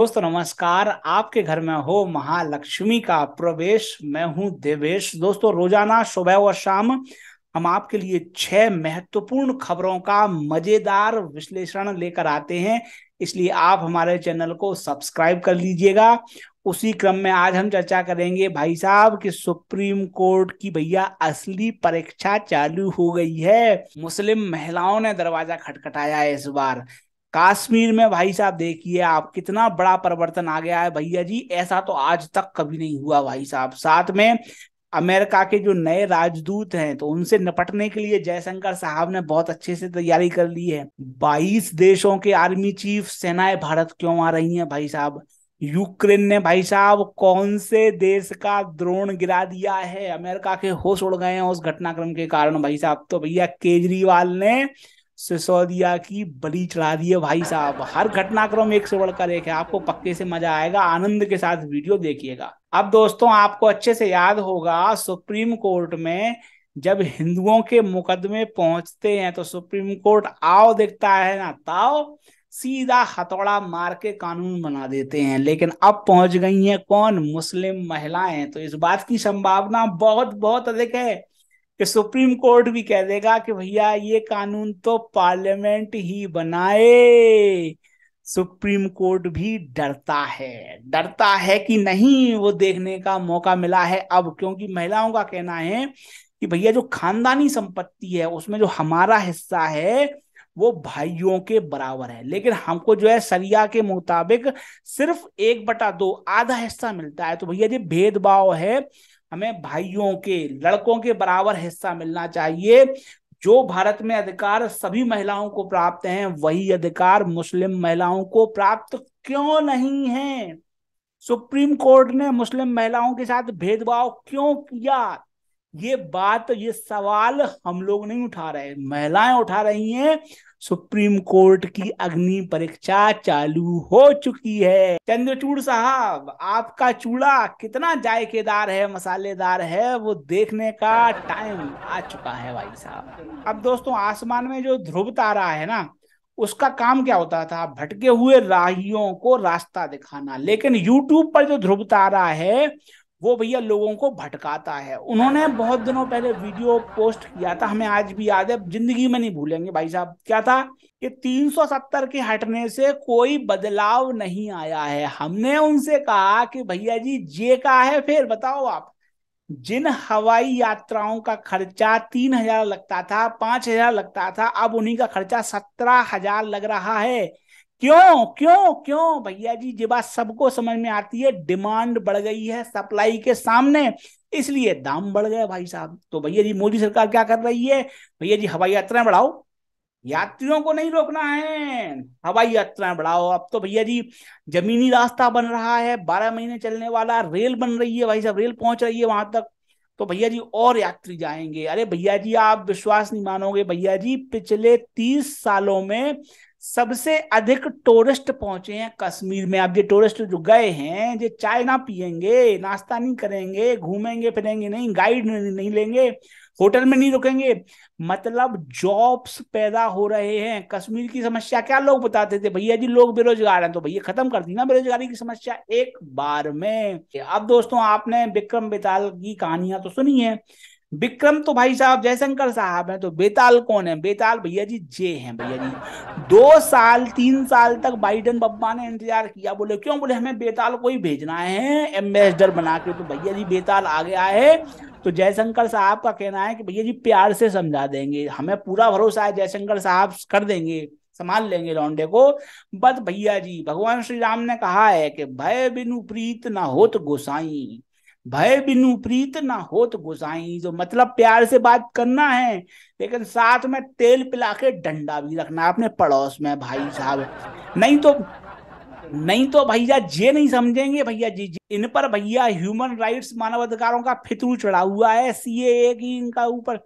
दोस्तों, नमस्कार। आपके घर में हो महालक्ष्मी का प्रवेश। मैं हूँ देवेश। दोस्तों, रोज़ाना सुबह और शाम हम आपके लिए छह महत्वपूर्ण खबरों का मज़ेदार विश्लेषण लेकर आते हैं। इसलिए आप हमारे चैनल को सब्सक्राइब कर लीजिएगा। उसी क्रम में आज हम चर्चा करेंगे भाई साहब कि सुप्रीम कोर्ट की भैया असली परीक्षा चालू हो गई है। मुस्लिम महिलाओं ने दरवाज़ा खटखटाया है इस बार। कश्मीर में भाई साहब देखिए आप, कितना बड़ा परिवर्तन आ गया है भैया जी। ऐसा तो आज तक कभी नहीं हुआ भाई साहब। साथ में अमेरिका के जो नए राजदूत हैं तो उनसे निपटने के लिए जयशंकर साहब ने बहुत अच्छे से तैयारी कर ली है। 22 देशों के आर्मी चीफ सेनाएँ भारत क्यों आ रही हैं भाई साहब? यूक्रेन ने भाई साहब कौन से देश का द्रोण गिरा दिया है? अमेरिका के होश उड़ गए हैं उस घटनाक्रम के कारण भाई साहब। तो भैया केजरीवाल ने सिसोदिया की बलि चढ़ा दी है भाई साहब। हर घटनाक्रम एक से बढ़कर एक है। आपको पक्के से मज़ा आएगा। आनंद के साथ वीडियो देखिएगा। अब दोस्तों, आपको अच्छे से याद होगा, सुप्रीम कोर्ट में जब हिंदुओं के मुकदमे पहुँचते हैं तो सुप्रीम कोर्ट आओ देखता है ना, ताओ सीधा हथौड़ा मार के कानून बना देते हैं। लेकिन अब पहुँच गई हैं कौन? मुस्लिम महिलाएँ। तो इस बात की संभावना बहुत बहुत अधिक है। कि सुप्रीम कोर्ट भी कह देगा कि भैया, ये कानून तो पार्लियामेंट ही बनाए। सुप्रीम कोर्ट भी डरता है। डरता है कि नहीं, वो देखने का मौका मिला है अब, क्योंकि महिलाओं का कहना है कि भैया, जो खानदानी संपत्ति है, उसमें जो हमारा हिस्सा है, वो भाइयों के बराबर है। लेकिन हमको जो है सरिया के मुताबिक सिर्फ़ एक बटा दो आधा हिस्सा मिलता है। तो भैया जी, भेदभाव है हमें भाइयों के, लड़कों के बराबर हिस्सा मिलना चाहिए। जो भारत में अधिकार सभी महिलाओं को प्राप्त हैं, वही अधिकार मुस्लिम महिलाओं को प्राप्त क्यों नहीं है? सुप्रीम कोर्ट ने मुस्लिम महिलाओं के साथ भेदभाव क्यों किया? ये बात, ये सवाल हम लोग नहीं उठा रहे, महिलाएँ उठा रही हैं। सुप्रीम कोर्ट की अग्नि परीक्षा चालू हो चुकी है। चंद्रचूड़ साहब, आपका चूड़ा कितना जायकेदार है, मसालेदार है, वो देखने का टाइम आ चुका है भाई साहब। अब दोस्तों, आसमान में जो ध्रुव तारा है ना, उसका काम क्या होता था? भटके हुए राहियों को रास्ता दिखाना। लेकिन यूट्यूब पर जो ध्रुव तारा है वो भैया लोगों को भटकाता है। उन्होंने बहुत दिनों पहले वीडियो पोस्ट किया था, हमें आज भी याद है, ज़िंदगी में नहीं भूलेंगे भाई साहब। क्या था कि 370 के हटने से कोई बदलाव नहीं आया है। हमने उनसे कहा कि भैया जी जे का है? फिर बताओ आप। जिन हवाई यात्राओं का खर्चा तीन हज़ार लगता था, पाँच हज़ार लगता था, अब उन्हीं का खर्चा सत्रह हज़ार लग रहा है। क्यों क्यों क्यों? भैया जी, ये बात सबको समझ में आती है, डिमांड बढ़ गई है सप्लाई के सामने, इसलिए दाम बढ़ गए भाई साहब। तो भैया जी, मोदी सरकार क्या कर रही है? भैया जी, हवाई यात्राएँ बढ़ाओ। यात्रियों को नहीं रोकना है। हवाई यात्राएँ बढ़ाओ। अब तो भैया जी, जमीनी रास्ता बन रहा है, बारह महीने चलने वाला, रेल बन रही है भाई साहब, रेल पहुँच रही है वहाँ तक। तो भैया जी, और यात्री जाएँगे। अरे भैया जी, आप विश्वास नहीं मानोगे, भैया जी, पिछले तीस सालों में सबसे अधिक टूरिस्ट पहुँचे हैं कश्मीर में। अब ये टूरिस्ट जो गए हैं, ये चाय ना पियेंगे, नाश्ता नहीं करेंगे, घूमेंगे, फिरेंगे नहीं गाइड नहीं लेंगे, होटल में नहीं रुकेंगे। मतलब जॉब्स पैदा हो रहे हैं। कश्मीर की समस्या क्या लोग बताते थे? भैया जी, लोग बेरोजगार हैं तो भैया खत्म कर दी ना बेरोजगारी की समस्या एक बार में। अब दोस्तों, आपने विक्रम बेताल की कहानियाँ तो सुनी है। विक्रम तो भाई साहब, जयशंकर साहब हैं तो बेताल कौन है? बेताल भैया जी जे हैं भैया जी। दो साल, तीन साल तक बाइडन बब्बा ने इंतज़ार किया। बोले, क्यों बोले, हमें बेताल को ही भेजना है, एम्बेसडर बना के। तो भैया जी बेताल आ गया है तो जयशंकर साहब का कहना है कि भैया जी, प्यार से समझा देंगे। हमें पूरा भरोसा है, जयशंकर साहब कर देंगे, संभाल लेंगे लौंडे को। बस भैया जी, भगवान श्री राम ने कहा है कि भय बिनु प्रीत ना हो तो गोसाई। भय बिनु प्रीत ना हो तो गुसाई। जो मतलब प्यार से बात करना है, लेकिन साथ में तेल पिला के डंडा भी रखना। अपने पड़ोस में भाई साहब, नहीं तो नहीं तो भैया जे नहीं समझेंगे। भैया जी इन पर भैया ह्यूमन राइट्स मानवाधिकारों का फितरू चढ़ा हुआ है। सी की इनका ऊपर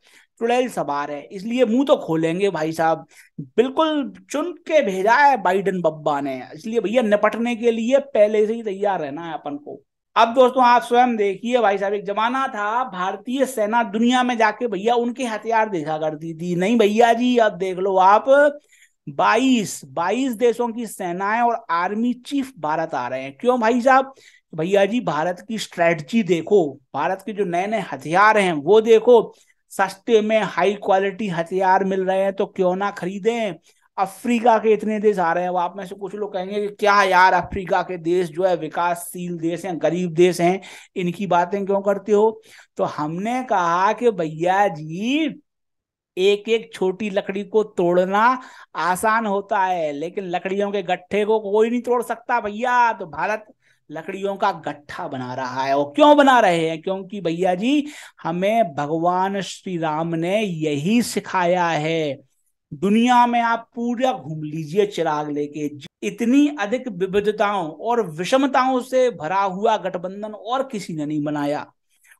चुड़ैल सवार है इसलिए मुँह तो खोलेंगे भाई साहब। बिल्कुल चुन के भेजा है बाइडन बब्बा ने। इसलिए भैया निपटने के लिए पहले से ही तैयार रहना है अपन को। अब दोस्तों आप स्वयं देखिए भाई साहब, एक जमाना था, भारतीय सेना दुनिया में जाके भैया उनके हथियार देखा करती थी। नहीं भैया जी, अब देख लो आप, बाईस बाईस देशों की सेनाएँ और आर्मी चीफ भारत आ रहे हैं। क्यों भाई साहब? भैया जी, भारत की स्ट्रेटजी देखो, भारत के जो नए नए हथियार हैं, वो देखो, सस्ते में हाई क्वालिटी हथियार मिल रहे हैं तो क्यों ना खरीदें? अफ्रीका के इतने देश आ रहे हैं, वो आप में से कुछ लोग कहेंगे कि क्या यार अफ्रीका के देश जो है विकासशील देश हैं, गरीब देश हैं, इनकी बातें क्यों करते हो? तो हमने कहा कि भैया जी एक एक छोटी लकड़ी को तोड़ना आसान होता है, लेकिन लकड़ियों के गट्ठे को कोई नहीं तोड़ सकता भैया। तो भारत लकड़ियों का गट्ठा बना रहा है। और क्यों बना रहे हैं? क्योंकि भैया जी, हमें भगवान श्री राम ने यही सिखाया है। दुनिया में आप पूरा घूम लीजिए चिराग लेके। इतनी अधिक विविधताओं और विषमताओं से भरा हुआ गठबंधन और किसी ने नहीं बनाया।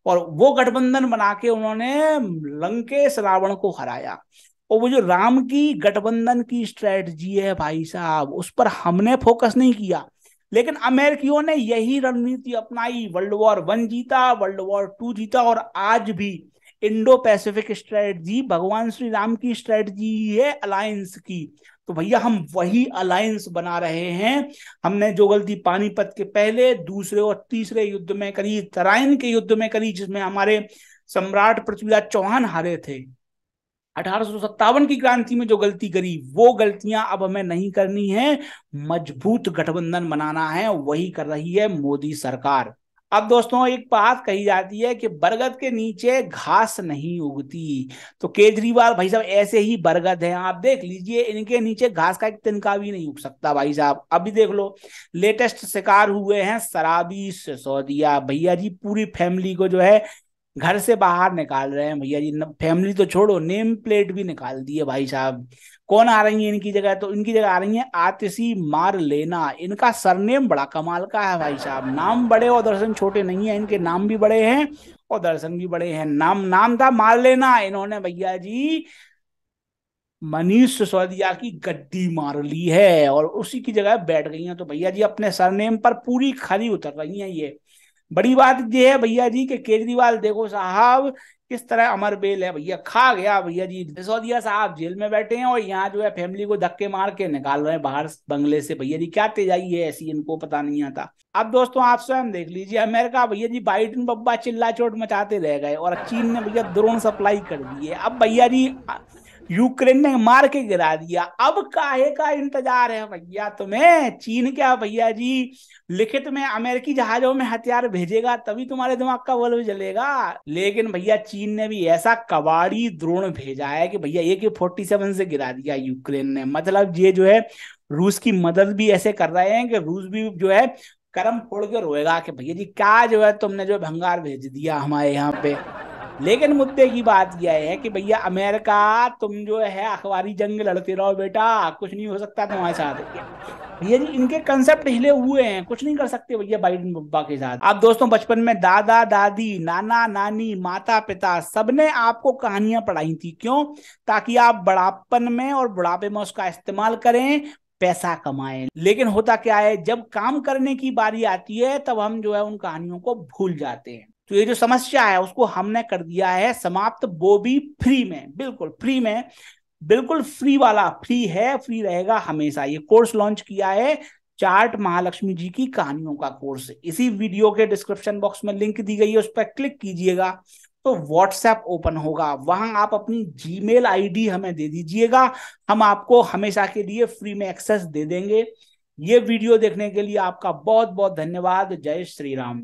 और वो गठबंधन बना के उन्होंने लंकेश रावण को हराया। और वो जो राम की गठबंधन की स्ट्रेटजी है भाई साहब, उस पर हमने फोकस नहीं किया। लेकिन अमेरिकियों ने यही रणनीति अपनाई। वर्ल्ड वॉर वन जीता वर्ल्ड वॉर टू जीता और आज भी इंडो पैसिफिक स्ट्रेटजी, भगवान श्री राम की स्ट्रेटजी है अलायंस की। तो भैया, हम वही अलायंस बना रहे हैं। हमने जो गलती पानीपत के पहले, दूसरे और तीसरे युद्ध में करी, तराइन के युद्ध में करी, जिसमें हमारे सम्राट पृथ्वीराज चौहान हारे थे। अठारह सौ सत्तावन की क्रांति में जो गलती करी, वो गलतियाँ अब हमें नहीं करनी है। मज़बूत गठबंधन बनाना है, वही कर रही है मोदी सरकार। अब दोस्तों एक बात कही जाती है कि बरगद के नीचे घास नहीं उगती। तो केजरीवाल भाई साहब ऐसे ही बरगद हैं। आप देख लीजिए, इनके नीचे घास का एक तिनका भी नहीं उग सकता भाई साहब। अभी देख लो, लेटेस्ट शिकार हुए हैं शराबी सिसोदिया। भैया जी, पूरी फैमिली को जो है घर से बाहर निकाल रहे हैं भैया जी। फैमिली तो छोड़ो नेम प्लेट भी निकाल दी है भाई साहब। कौन आ रही है इनकी जगह? तो इनकी जगह आ रही है आतिशी मार लेना इनका सरनेम बड़ा कमाल का है भाई साहब। नाम बड़े और दर्शन छोटे नहीं है, इनके नाम भी बड़े हैं और दर्शन भी बड़े हैं। नाम नाम था मार लेना इन्होंने भैया जी मनीष सिसोदिया की गड्डी मार ली है और उसी की जगह बैठ गई हैं। तो भैया जी अपने सरनेम पर पूरी खरी उतर रही हैं ये। बड़ी बात ये है भैया जी के केजरीवाल, देखो साहब, किस तरह अमर बेल है भैया, खा गया भैया जी। सिसोदिया साहब जेल में बैठे हैं और यहाँ जो है फैमिली को धक्के मार के निकाल रहे हैं बाहर बंगले से। भैया जी, क्या तेजाई है ऐसी, इनको पता नहीं आता। अब दोस्तों, आप स्वयं देख लीजिए, अमेरिका भैया जी बाइडन, बब्बा चिल्ला चोट मचाते रह गए और चीन ने भैया ड्रोन सप्लाई कर दिए। अब भैया जी यूक्रेन ने मार के गिरा दिया। अब काहे का इंतज़ार है भैया तुम्हें? चीन क्या भैया जी? लिखित में अमेरिकी जहाजों में हथियार भेजेगा तभी तुम्हारे दिमाग का बल्ब जलेगा। लेकिन भैया चीन ने भी ऐसा कबाड़ी द्रोण भेजा है कि भैया एक फोर्टी सेवन से गिरा दिया यूक्रेन ने। मतलब ये जो है, रूस की मदद भी ऐसे कर रहे हैं कि रूस भी जो है, कर्म फोड़ के रोएगा कि भैया जी क्या जो है तुमने जो भंगार भेज दिया हमारे यहाँ पे? लेकिन मुद्दे की बात यह है कि भैया, अमेरिका, तुम जो है, अखबारी जंग लड़ते रहो बेटा। कुछ नहीं हो सकता तुम्हारे साथ। भैया जी, इनके कंसेप्ट हिले हुए हैं। कुछ नहीं कर सकते भैया बाइडन बब्बा के साथ। आप दोस्तों, बचपन में दादा, दादी, नाना, नानी माता पिता सबने आपको कहानियाँ पढ़ाई थी। क्यों? ताकि आप बड़ापन में और बुढ़ापे में उसका इस्तेमाल करें, पैसा कमाएँ। लेकिन होता क्या है, जब काम करने की बारी आती है, तब हम जो है उन कहानियों को भूल जाते हैं। तो ये जो समस्या है, उसको हमने कर दिया है, समाप्त, वो भी फ्री में, बिल्कुल फ्री में। बिल्कुल फ्री वाला फ्री है फ्री रहेगा हमेशा। ये कोर्स लॉन्च किया है चार्ट महालक्ष्मी जी की कहानियों का कोर्स इसी वीडियो के डिस्क्रिप्शन बॉक्स में लिंक दी गई है, उस पर क्लिक कीजिएगा तो व्हाट्सएप ओपन होगा। वहाँ आप अपनी जीमेल आईडी हमें दे दीजिएगा। हम आपको हमेशा के लिए फ्री में एक्सेस दे देंगे। ये वीडियो देखने के लिए आपका बहुत बहुत धन्यवाद। जय श्री राम।